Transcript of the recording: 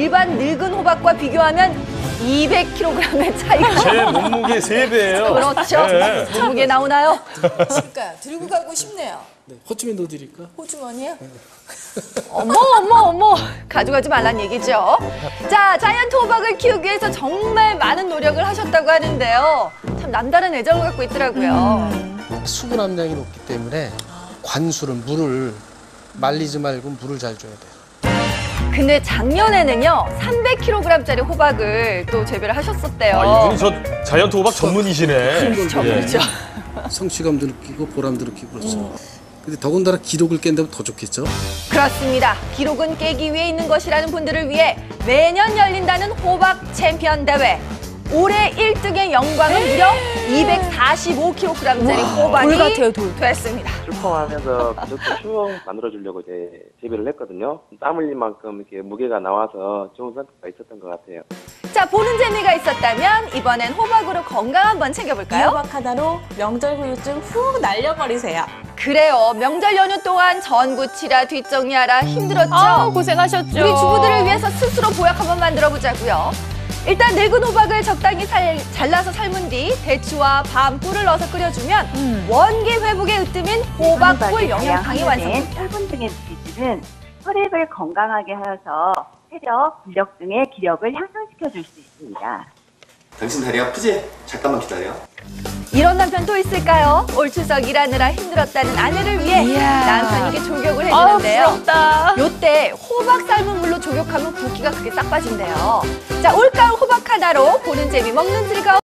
일반 늙은 호박과 비교하면 200kg의 차이가 제 몸무게 3배예요. 그렇죠. 네. 몸무게 나오나요? 그러니까 들고 가고 싶네요. 네, 호주민 넣어드릴까? 호주머니요? 어머 어머 어머 가져가지 말란 얘기죠. 자 자이언트 호박을 키우기 위해서 정말 많은 노력을 하셨다고 하는데요. 참 남다른 애정을 갖고 있더라고요. 수분 함량이 높기 때문에 관수를 물을 말리지 말고 물을 잘 줘야 돼요. 근데 작년에는요 300kg짜리 호박을 또 재배를 하셨었대요. 아, 이분이 저 자이언트 호박 전문이시네. 그렇죠, 예. 그렇죠. 성취감도 느끼고 보람도 느끼고 그렇죠. 근데 더군다나 기록을 깬다면 더 좋겠죠? 그렇습니다. 기록은 깨기 위해 있는 것이라는 분들을 위해 매년 열린다는 호박 챔피언 대회. 올해 1등의 영광은 무려 245kg짜리 호박이 돌 같아요, 돌. 됐습니다. 출품하면서 가족들 추억 만들어주려고 이제 재배를 했거든요. 땀 흘린 만큼 이렇게 무게가 나와서 좋은 성과가 있었던 것 같아요. 자, 보는 재미가 있었다면 이번엔 호박으로 건강 한번 챙겨볼까요? 호박 하나로 명절 후유증 훅 날려버리세요. 그래요. 명절 연휴 동안 전구치라 뒷정리하라 힘들었죠? 아, 고생하셨죠. 우리 주부들을 위해서 스스로 보약 한번 만들어 보자고요. 일단 늙은 호박을 적당히 살- 잘라서 삶은 뒤 대추와 밤, 꿀을 넣어서 끓여주면 음. 원기 회복에 으뜸인 호박꿀 영양탕이 완성됩니다. 철분 등의 물질은 혈액을 건강하게 하여서 체력, 근력 등의 기력을 향상시켜 줄 수 있습니다. 당신 다리 아프지? 잠깐만 기다려. 이런 남편 또 있을까요? 올 추석 일하느라 힘들었다는 아내를 위해 이야. 남편에게 조격을 아, 해주는데요. 부럽다. 요때 호박 삶은 물로 조격하면 붓기가 크게 싹 빠진대요. 자, 올 하나로 보는 재미 먹는 즐거움.